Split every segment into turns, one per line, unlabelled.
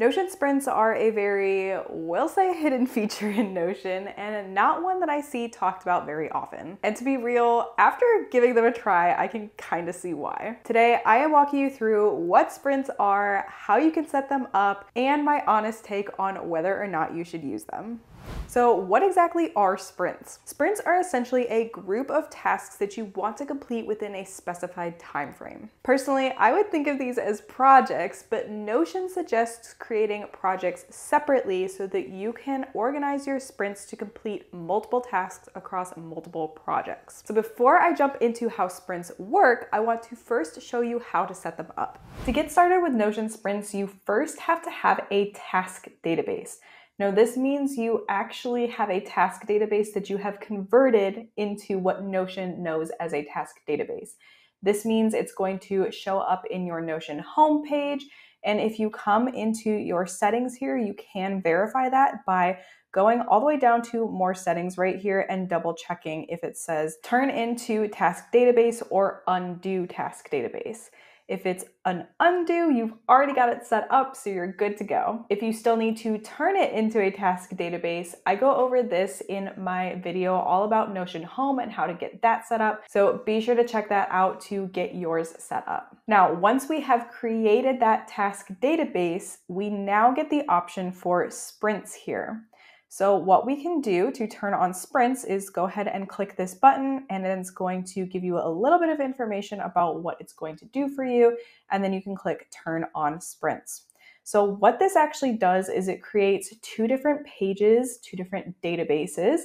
Notion sprints are a very, we'll say, hidden feature in Notion and not one that I see talked about very often. And to be real, after giving them a try, I can kind of see why. Today, I am walking you through what sprints are, how you can set them up, and my honest take on whether or not you should use them. So what exactly are sprints? Sprints are essentially a group of tasks that you want to complete within a specified time frame. Personally, I would think of these as projects, but Notion suggests creating projects separately so that you can organize your sprints to complete multiple tasks across multiple projects. So before I jump into how sprints work, I want to first show you how to set them up. To get started with Notion sprints, you first have to have a task database. Now, this means you actually have a task database that you have converted into what Notion knows as a task database. This means it's going to show up in your Notion homepage. And if you come into your settings here, you can verify that by going all the way down to more settings right here and double checking if it says turn into task database or undo task database. If it's an undo, you've already got it set up, so you're good to go. If you still need to turn it into a task database, I go over this in my video all about Notion Home and how to get that set up. So be sure to check that out to get yours set up. Now, once we have created that task database, we now get the option for sprints here. So what we can do to turn on sprints is go ahead and click this button and it's going to give you a little bit of information about what it's going to do for you. And then you can click turn on sprints. So what this actually does is it creates two different pages, two different databases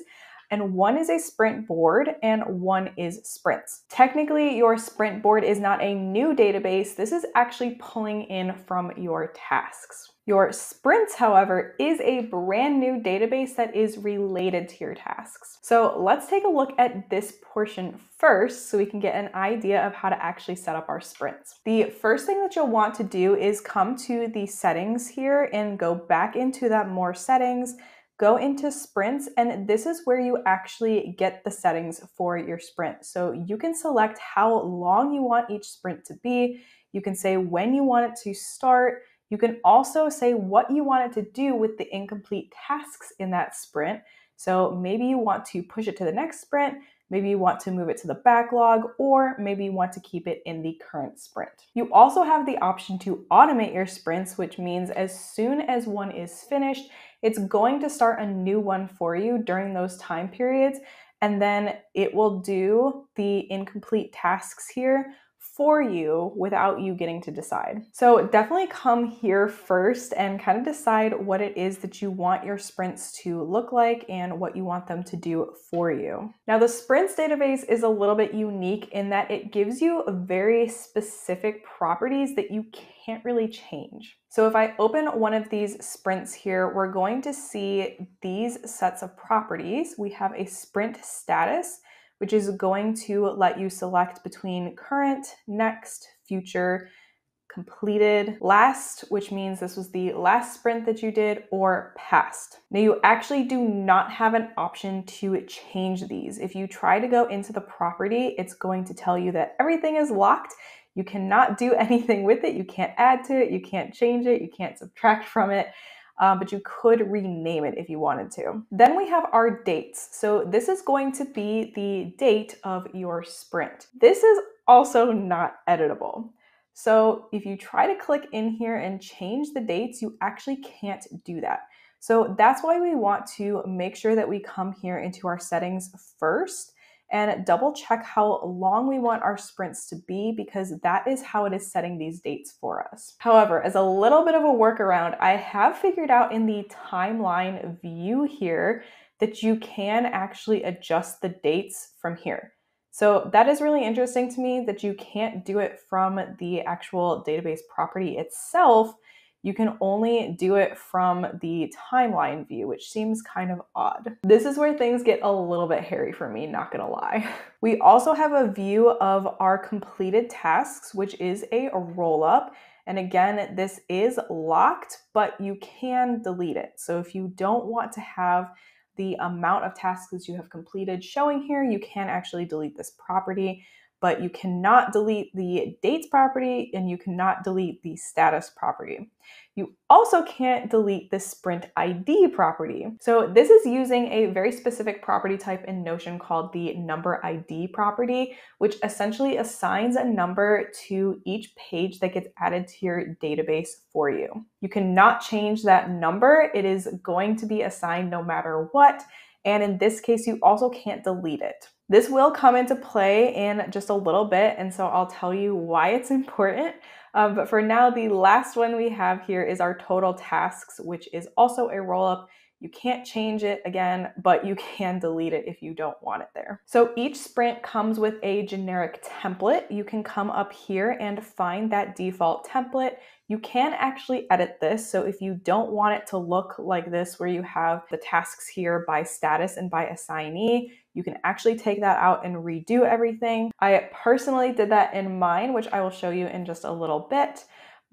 and one is a sprint board and one is sprints. Technically, your sprint board is not a new database. This is actually pulling in from your tasks. Your sprints, however, is a brand new database that is related to your tasks. So let's take a look at this portion first so we can get an idea of how to actually set up our sprints. The first thing that you'll want to do is come to the settings here and go back into that more settings go into sprints and this is where you actually get the settings for your sprint. So you can select how long you want each sprint to be. You can say when you want it to start. You can also say what you want it to do with the incomplete tasks in that sprint. So maybe you want to push it to the next sprint, maybe you want to move it to the backlog, or maybe you want to keep it in the current sprint. You also have the option to automate your sprints, which means as soon as one is finished, it's going to start a new one for you during those time periods. And then it will do the incomplete tasks here for you without you getting to decide. So definitely come here first and kind of decide what it is that you want your sprints to look like and what you want them to do for you. Now the sprints database is a little bit unique in that it gives you very specific properties that you can't really change. So if I open one of these sprints here, we're going to see these sets of properties. We have a sprint status, which is going to let you select between current, next, future, completed, last, which means this was the last sprint that you did, or past. Now, you actually do not have an option to change these. If you try to go into the property, it's going to tell you that everything is locked. You cannot do anything with it. You can't add to it. You can't change it. You can't subtract from it um, but you could rename it if you wanted to. Then we have our dates. So this is going to be the date of your sprint. This is also not editable. So if you try to click in here and change the dates, you actually can't do that. So that's why we want to make sure that we come here into our settings first and double check how long we want our sprints to be because that is how it is setting these dates for us. However, as a little bit of a workaround, I have figured out in the timeline view here that you can actually adjust the dates from here. So that is really interesting to me that you can't do it from the actual database property itself you can only do it from the timeline view, which seems kind of odd. This is where things get a little bit hairy for me, not gonna lie. We also have a view of our completed tasks, which is a roll up. And again, this is locked, but you can delete it. So if you don't want to have the amount of tasks you have completed showing here, you can actually delete this property but you cannot delete the dates property and you cannot delete the status property. You also can't delete the sprint ID property. So this is using a very specific property type in Notion called the number ID property, which essentially assigns a number to each page that gets added to your database for you. You cannot change that number. It is going to be assigned no matter what. And in this case, you also can't delete it. This will come into play in just a little bit, and so I'll tell you why it's important. Um, but for now, the last one we have here is our total tasks, which is also a roll up. You can't change it again, but you can delete it if you don't want it there. So each sprint comes with a generic template. You can come up here and find that default template. You can actually edit this. So if you don't want it to look like this, where you have the tasks here by status and by assignee, you can actually take that out and redo everything. I personally did that in mine, which I will show you in just a little bit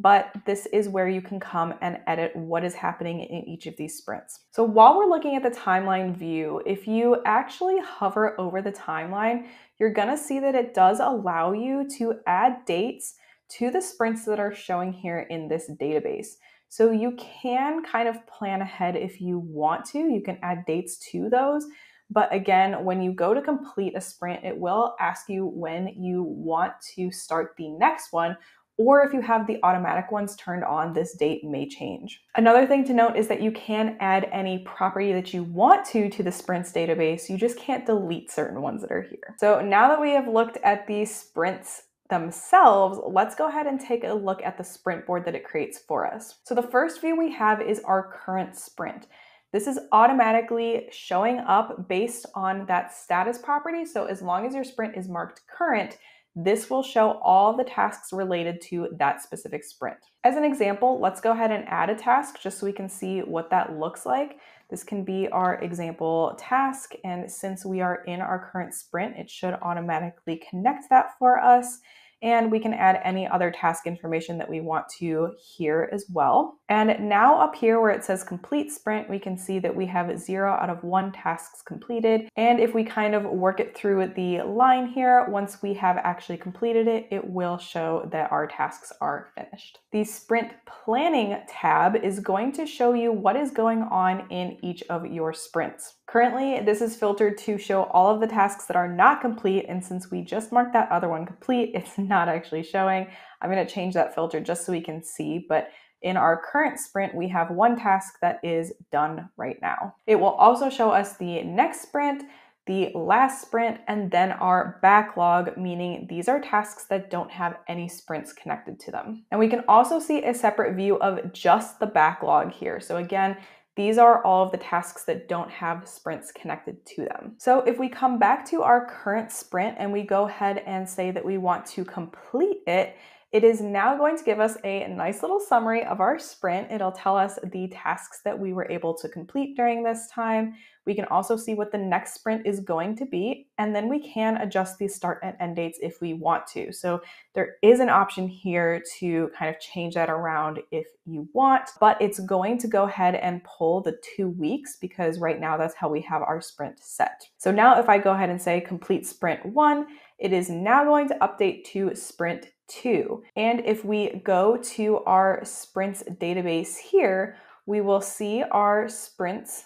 but this is where you can come and edit what is happening in each of these sprints. So while we're looking at the timeline view, if you actually hover over the timeline, you're gonna see that it does allow you to add dates to the sprints that are showing here in this database. So you can kind of plan ahead if you want to. You can add dates to those. But again, when you go to complete a sprint, it will ask you when you want to start the next one, or if you have the automatic ones turned on, this date may change. Another thing to note is that you can add any property that you want to to the sprints database. You just can't delete certain ones that are here. So now that we have looked at these sprints themselves, let's go ahead and take a look at the sprint board that it creates for us. So the first view we have is our current sprint. This is automatically showing up based on that status property. So as long as your sprint is marked current, this will show all the tasks related to that specific sprint. As an example, let's go ahead and add a task just so we can see what that looks like. This can be our example task, and since we are in our current sprint, it should automatically connect that for us and we can add any other task information that we want to here as well. And now up here where it says complete sprint, we can see that we have zero out of one tasks completed. And if we kind of work it through the line here, once we have actually completed it, it will show that our tasks are finished. The sprint planning tab is going to show you what is going on in each of your sprints. Currently, this is filtered to show all of the tasks that are not complete, and since we just marked that other one complete, it's not actually showing. I'm gonna change that filter just so we can see, but in our current sprint, we have one task that is done right now. It will also show us the next sprint, the last sprint, and then our backlog, meaning these are tasks that don't have any sprints connected to them. And we can also see a separate view of just the backlog here. So again, these are all of the tasks that don't have sprints connected to them. So if we come back to our current sprint and we go ahead and say that we want to complete it, it is now going to give us a nice little summary of our sprint. It'll tell us the tasks that we were able to complete during this time. We can also see what the next sprint is going to be, and then we can adjust these start and end dates if we want to. So there is an option here to kind of change that around if you want, but it's going to go ahead and pull the two weeks because right now that's how we have our sprint set. So now if I go ahead and say complete sprint one, it is now going to update to sprint two. And if we go to our sprints database here, we will see our sprints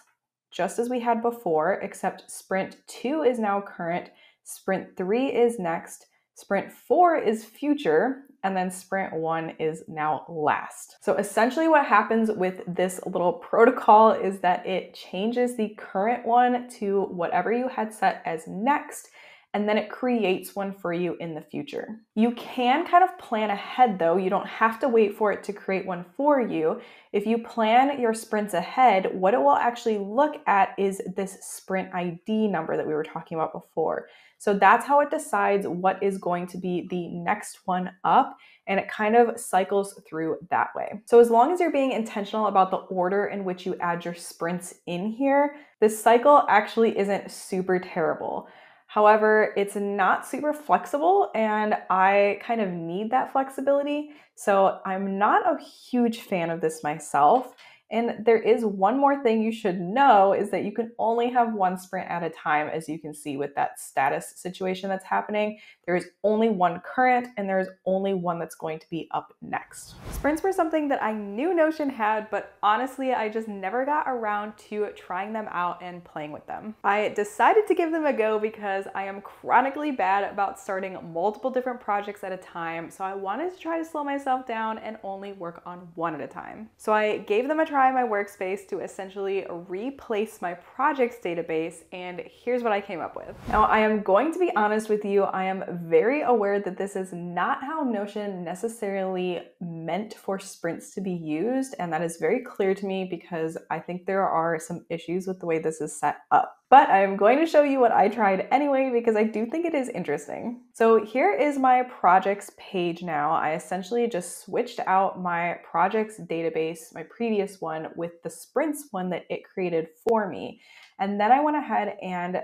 just as we had before, except sprint two is now current, sprint three is next, sprint four is future, and then sprint one is now last. So essentially what happens with this little protocol is that it changes the current one to whatever you had set as next and then it creates one for you in the future. You can kind of plan ahead though. You don't have to wait for it to create one for you. If you plan your sprints ahead, what it will actually look at is this sprint ID number that we were talking about before. So that's how it decides what is going to be the next one up and it kind of cycles through that way. So as long as you're being intentional about the order in which you add your sprints in here, this cycle actually isn't super terrible. However, it's not super flexible and I kind of need that flexibility. So I'm not a huge fan of this myself. And there is one more thing you should know is that you can only have one sprint at a time, as you can see with that status situation that's happening. There is only one current and there is only one that's going to be up next. Sprints were something that I knew Notion had, but honestly, I just never got around to trying them out and playing with them. I decided to give them a go because I am chronically bad about starting multiple different projects at a time, so I wanted to try to slow myself down and only work on one at a time. So I gave them a try in my workspace to essentially replace my projects database, and here's what I came up with. Now, I am going to be honest with you, I am very aware that this is not how Notion necessarily meant for sprints to be used, and that is very clear to me because I think there are some issues with the way this is set up. But I'm going to show you what I tried anyway because I do think it is interesting. So here is my projects page now. I essentially just switched out my projects database, my previous one, with the sprints one that it created for me. And then I went ahead and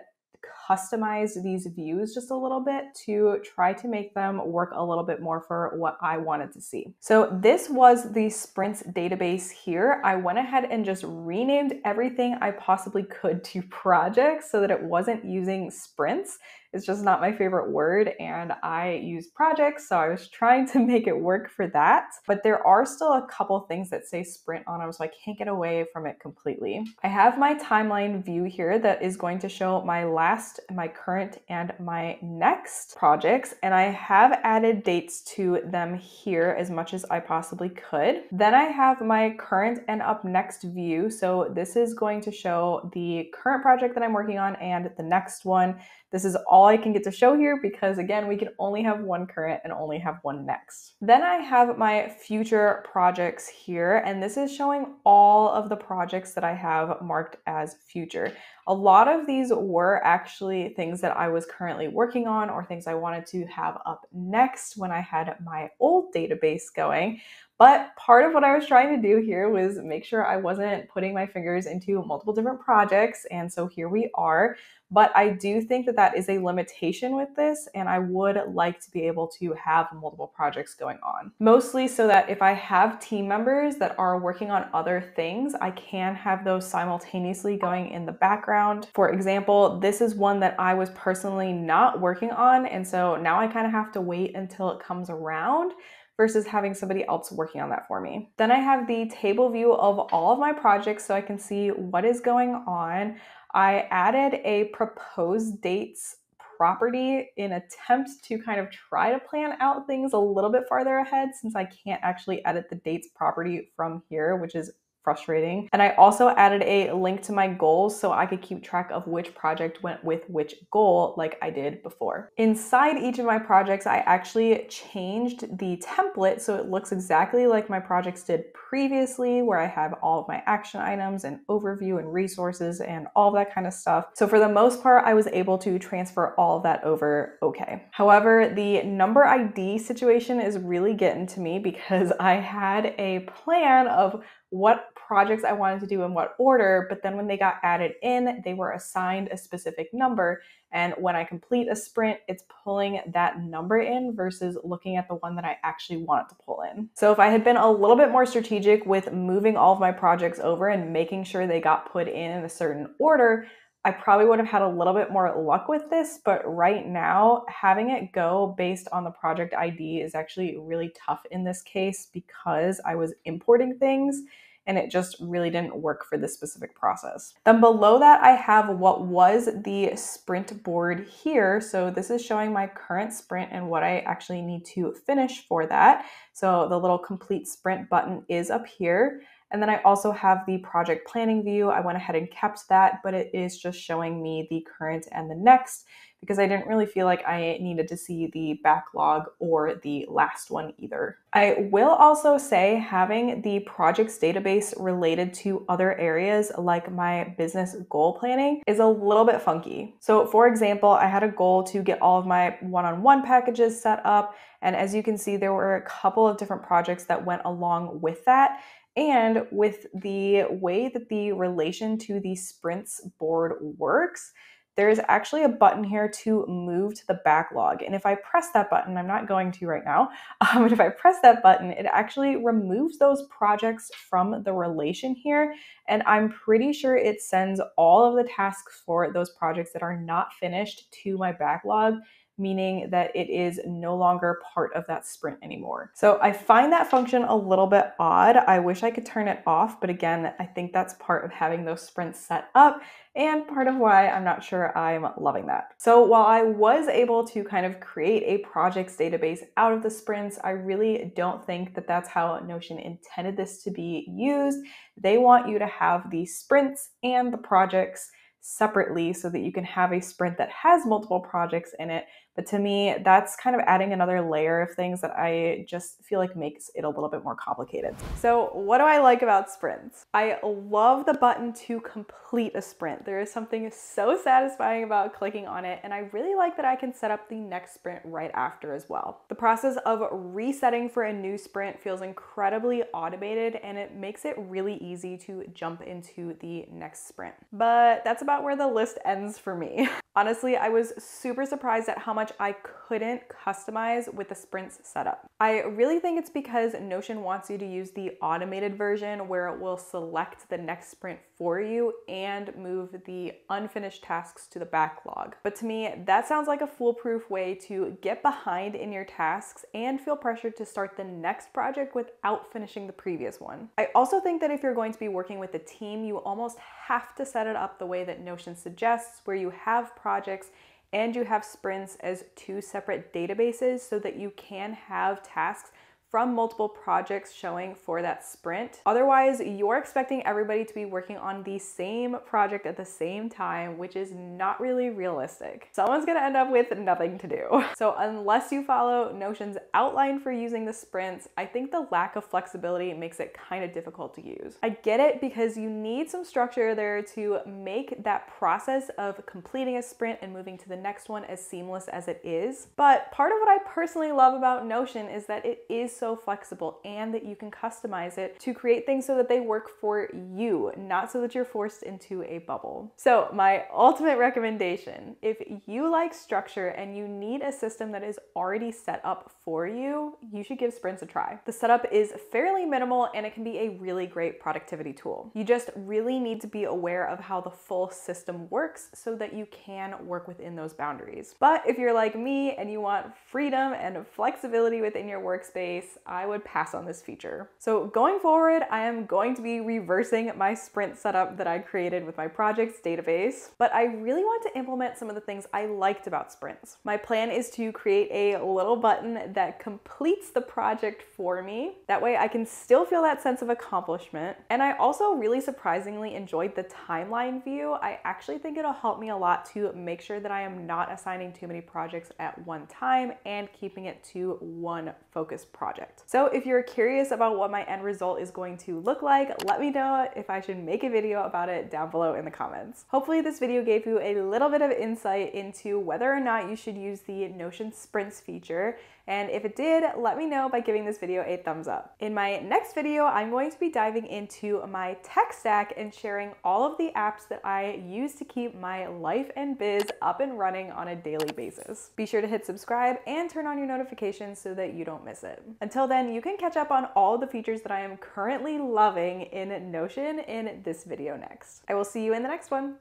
customize these views just a little bit to try to make them work a little bit more for what I wanted to see. So this was the sprints database here. I went ahead and just renamed everything I possibly could to projects so that it wasn't using sprints it's just not my favorite word, and I use projects, so I was trying to make it work for that. But there are still a couple things that say sprint on them, so I can't get away from it completely. I have my timeline view here that is going to show my last, my current, and my next projects, and I have added dates to them here as much as I possibly could. Then I have my current and up next view, so this is going to show the current project that I'm working on and the next one. This is all I can get to show here because again, we can only have one current and only have one next. Then I have my future projects here, and this is showing all of the projects that I have marked as future. A lot of these were actually things that I was currently working on or things I wanted to have up next when I had my old database going. But part of what I was trying to do here was make sure I wasn't putting my fingers into multiple different projects. And so here we are. But I do think that that is a limitation with this, and I would like to be able to have multiple projects going on. Mostly so that if I have team members that are working on other things, I can have those simultaneously going in the background. For example, this is one that I was personally not working on, and so now I kind of have to wait until it comes around versus having somebody else working on that for me. Then I have the table view of all of my projects so I can see what is going on. I added a proposed dates property in attempt to kind of try to plan out things a little bit farther ahead since I can't actually edit the dates property from here, which is frustrating. And I also added a link to my goals so I could keep track of which project went with which goal like I did before. Inside each of my projects, I actually changed the template so it looks exactly like my projects did previously where I have all of my action items and overview and resources and all that kind of stuff. So for the most part, I was able to transfer all of that over okay. However, the number ID situation is really getting to me because I had a plan of what projects I wanted to do in what order, but then when they got added in, they were assigned a specific number. And when I complete a sprint, it's pulling that number in versus looking at the one that I actually want to pull in. So if I had been a little bit more strategic with moving all of my projects over and making sure they got put in in a certain order, I probably would have had a little bit more luck with this, but right now, having it go based on the project ID is actually really tough in this case because I was importing things and it just really didn't work for this specific process. Then below that, I have what was the sprint board here. So this is showing my current sprint and what I actually need to finish for that. So the little complete sprint button is up here. And then I also have the project planning view. I went ahead and kept that, but it is just showing me the current and the next because I didn't really feel like I needed to see the backlog or the last one either. I will also say having the projects database related to other areas like my business goal planning is a little bit funky. So for example, I had a goal to get all of my one-on-one packages set up. And as you can see, there were a couple of different projects that went along with that. And with the way that the relation to the sprints board works, there is actually a button here to move to the backlog. And if I press that button, I'm not going to right now, um, but if I press that button, it actually removes those projects from the relation here. And I'm pretty sure it sends all of the tasks for those projects that are not finished to my backlog meaning that it is no longer part of that sprint anymore. So I find that function a little bit odd. I wish I could turn it off, but again, I think that's part of having those sprints set up and part of why I'm not sure I'm loving that. So while I was able to kind of create a projects database out of the sprints, I really don't think that that's how Notion intended this to be used. They want you to have the sprints and the projects separately so that you can have a sprint that has multiple projects in it but to me, that's kind of adding another layer of things that I just feel like makes it a little bit more complicated. So, what do I like about sprints? I love the button to complete a sprint. There is something so satisfying about clicking on it, and I really like that I can set up the next sprint right after as well. The process of resetting for a new sprint feels incredibly automated and it makes it really easy to jump into the next sprint. But that's about where the list ends for me. Honestly, I was super surprised at how much I couldn't customize with the sprints setup. I really think it's because Notion wants you to use the automated version where it will select the next sprint for you and move the unfinished tasks to the backlog. But to me, that sounds like a foolproof way to get behind in your tasks and feel pressured to start the next project without finishing the previous one. I also think that if you're going to be working with a team, you almost have to set it up the way that Notion suggests, where you have projects and you have sprints as two separate databases so that you can have tasks from multiple projects showing for that sprint. Otherwise, you're expecting everybody to be working on the same project at the same time, which is not really realistic. Someone's gonna end up with nothing to do. So unless you follow Notion's outline for using the sprints, I think the lack of flexibility makes it kind of difficult to use. I get it because you need some structure there to make that process of completing a sprint and moving to the next one as seamless as it is. But part of what I personally love about Notion is that it is so flexible and that you can customize it to create things so that they work for you, not so that you're forced into a bubble. So, my ultimate recommendation if you like structure and you need a system that is already set up for you, you should give Sprints a try. The setup is fairly minimal and it can be a really great productivity tool. You just really need to be aware of how the full system works so that you can work within those boundaries. But if you're like me and you want freedom and flexibility within your workspace, I would pass on this feature. So going forward, I am going to be reversing my sprint setup that I created with my projects database, but I really want to implement some of the things I liked about sprints. My plan is to create a little button that completes the project for me. That way I can still feel that sense of accomplishment. And I also really surprisingly enjoyed the timeline view. I actually think it'll help me a lot to make sure that I am not assigning too many projects at one time and keeping it to one focus project project. So if you're curious about what my end result is going to look like, let me know if I should make a video about it down below in the comments. Hopefully this video gave you a little bit of insight into whether or not you should use the Notion Sprints feature and if it did, let me know by giving this video a thumbs up. In my next video, I'm going to be diving into my tech stack and sharing all of the apps that I use to keep my life and biz up and running on a daily basis. Be sure to hit subscribe and turn on your notifications so that you don't miss it. Until then, you can catch up on all the features that I am currently loving in Notion in this video next. I will see you in the next one.